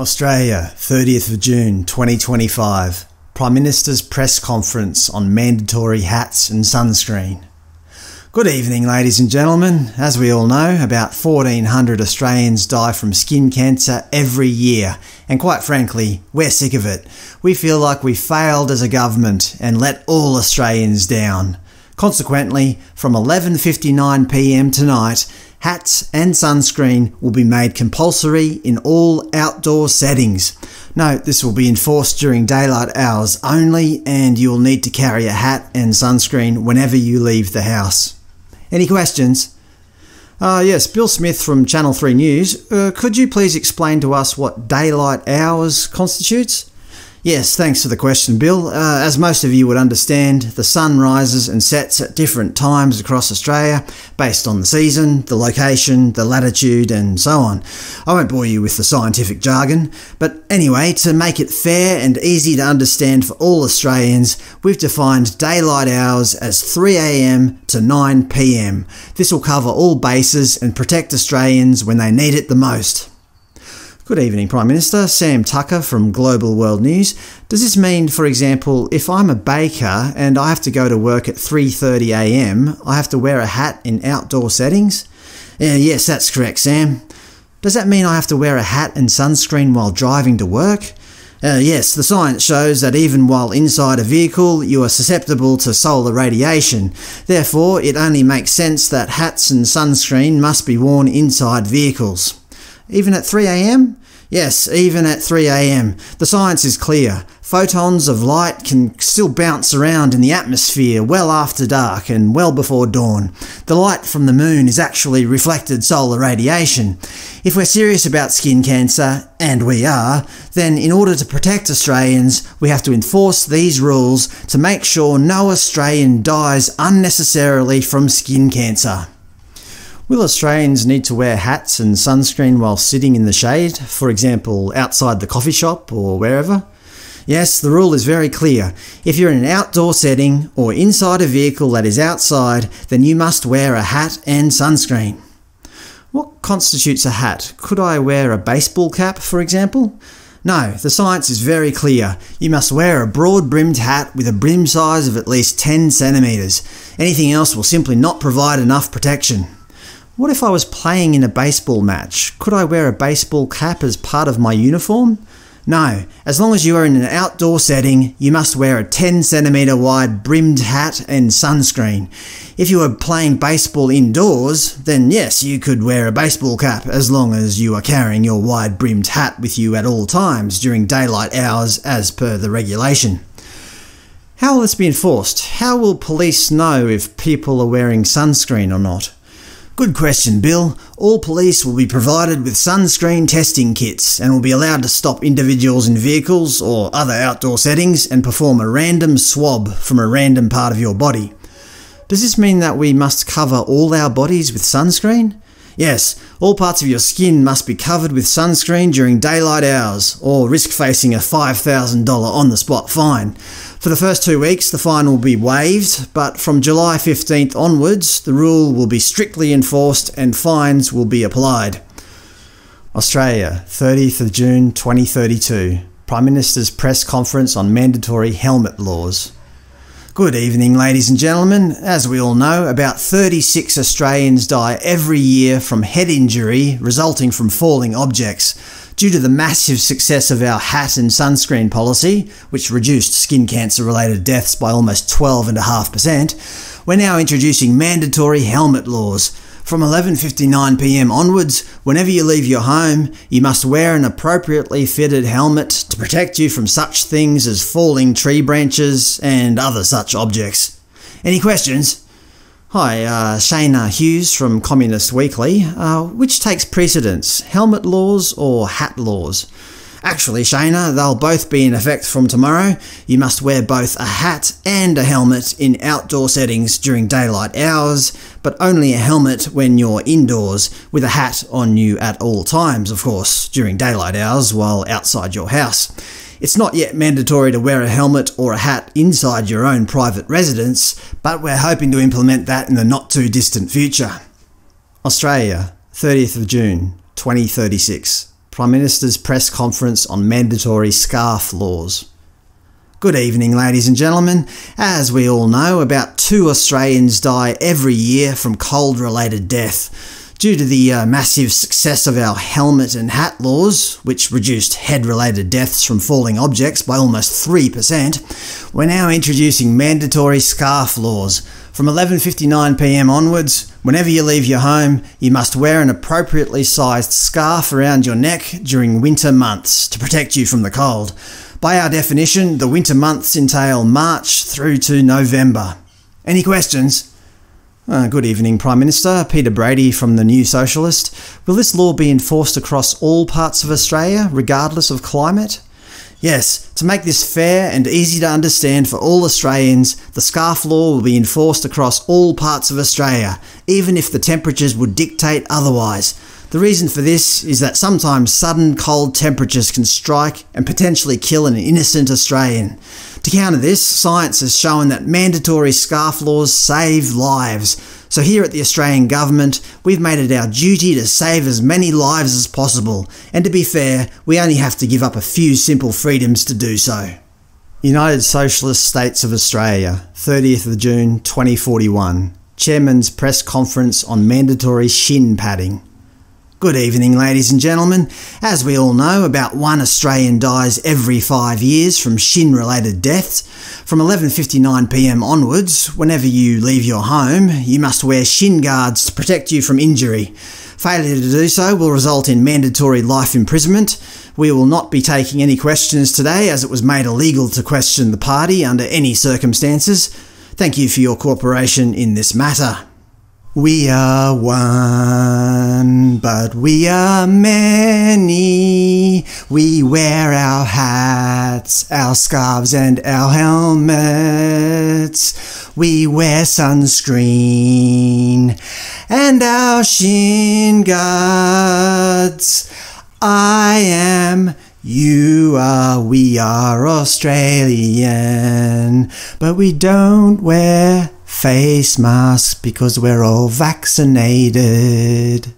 Australia, 30th of June 2025. Prime Minister's press conference on mandatory hats and sunscreen. Good evening, ladies and gentlemen. As we all know, about 1,400 Australians die from skin cancer every year, and quite frankly, we're sick of it. We feel like we failed as a government and let all Australians down. Consequently, from 11.59pm tonight, hats and sunscreen will be made compulsory in all outdoor settings. Note this will be enforced during daylight hours only and you will need to carry a hat and sunscreen whenever you leave the house. Any questions? Uh, yes, Bill Smith from Channel 3 News. Uh, could you please explain to us what daylight hours constitutes? Yes, thanks for the question, Bill. Uh, as most of you would understand, the sun rises and sets at different times across Australia, based on the season, the location, the latitude, and so on. I won't bore you with the scientific jargon, but anyway, to make it fair and easy to understand for all Australians, we've defined daylight hours as 3am to 9pm. This will cover all bases and protect Australians when they need it the most. Good evening, Prime Minister. Sam Tucker from Global World News. Does this mean, for example, if I'm a baker and I have to go to work at 3.30am, I have to wear a hat in outdoor settings? Uh, yes, that's correct, Sam. Does that mean I have to wear a hat and sunscreen while driving to work? Uh, yes, the science shows that even while inside a vehicle, you are susceptible to solar radiation. Therefore, it only makes sense that hats and sunscreen must be worn inside vehicles. Even at 3am? Yes, even at 3am. The science is clear. Photons of light can still bounce around in the atmosphere well after dark and well before dawn. The light from the moon is actually reflected solar radiation. If we're serious about skin cancer, and we are, then in order to protect Australians, we have to enforce these rules to make sure no Australian dies unnecessarily from skin cancer. Will Australians need to wear hats and sunscreen while sitting in the shade, for example outside the coffee shop or wherever? Yes, the rule is very clear. If you're in an outdoor setting or inside a vehicle that is outside, then you must wear a hat and sunscreen. What constitutes a hat? Could I wear a baseball cap, for example? No, the science is very clear. You must wear a broad-brimmed hat with a brim size of at least 10 centimetres. Anything else will simply not provide enough protection. What if I was playing in a baseball match? Could I wear a baseball cap as part of my uniform? No, as long as you are in an outdoor setting, you must wear a 10cm wide brimmed hat and sunscreen. If you are playing baseball indoors, then yes, you could wear a baseball cap as long as you are carrying your wide brimmed hat with you at all times during daylight hours as per the regulation. How will this be enforced? How will police know if people are wearing sunscreen or not? Good question, Bill. All police will be provided with sunscreen testing kits and will be allowed to stop individuals in vehicles or other outdoor settings and perform a random swab from a random part of your body. Does this mean that we must cover all our bodies with sunscreen? Yes, all parts of your skin must be covered with sunscreen during daylight hours, or risk facing a $5,000 on-the-spot fine. For the first two weeks, the fine will be waived, but from July 15th onwards, the rule will be strictly enforced and fines will be applied. Australia, 30th of June 2032. Prime Minister's press conference on mandatory helmet laws. Good evening, ladies and gentlemen. As we all know, about 36 Australians die every year from head injury resulting from falling objects. Due to the massive success of our hat and sunscreen policy, which reduced skin cancer related deaths by almost 12.5%, we're now introducing mandatory helmet laws. From 11.59pm onwards, whenever you leave your home, you must wear an appropriately fitted helmet to protect you from such things as falling tree branches and other such objects. Any questions? Hi, uh, Shana Hughes from Communist Weekly. Uh, which takes precedence, helmet laws or hat laws? Actually, Shana, they'll both be in effect from tomorrow. You must wear both a hat and a helmet in outdoor settings during daylight hours, but only a helmet when you're indoors, with a hat on you at all times, of course, during daylight hours while outside your house. It's not yet mandatory to wear a helmet or a hat inside your own private residence, but we're hoping to implement that in the not too distant future. Australia, 30th of June, 2036. Prime Minister's press conference on mandatory scarf laws. Good evening, ladies and gentlemen. As we all know, about two Australians die every year from cold-related death. Due to the uh, massive success of our helmet and hat laws, which reduced head-related deaths from falling objects by almost 3%, we're now introducing mandatory scarf laws. From 11.59pm onwards, whenever you leave your home, you must wear an appropriately sized scarf around your neck during winter months to protect you from the cold. By our definition, the winter months entail March through to November. Any questions? Uh, good evening, Prime Minister. Peter Brady from the New Socialist. Will this law be enforced across all parts of Australia, regardless of climate? Yes, to make this fair and easy to understand for all Australians, the scarf law will be enforced across all parts of Australia, even if the temperatures would dictate otherwise. The reason for this is that sometimes sudden cold temperatures can strike and potentially kill an innocent Australian. To counter this, science has shown that mandatory scarf laws save lives. So here at the Australian Government, we've made it our duty to save as many lives as possible, and to be fair, we only have to give up a few simple freedoms to do so. United Socialist States of Australia, 30th of June 2041. Chairman's press conference on mandatory shin padding. Good evening, ladies and gentlemen. As we all know, about one Australian dies every five years from shin-related deaths. From 11.59pm onwards, whenever you leave your home, you must wear shin guards to protect you from injury. Failure to do so will result in mandatory life imprisonment. We will not be taking any questions today as it was made illegal to question the party under any circumstances. Thank you for your cooperation in this matter. We are one, but we are many. We wear our hats, our scarves, and our helmets. We wear sunscreen and our shin guards. I am you are, we are Australian, but we don't wear face masks because we're all vaccinated.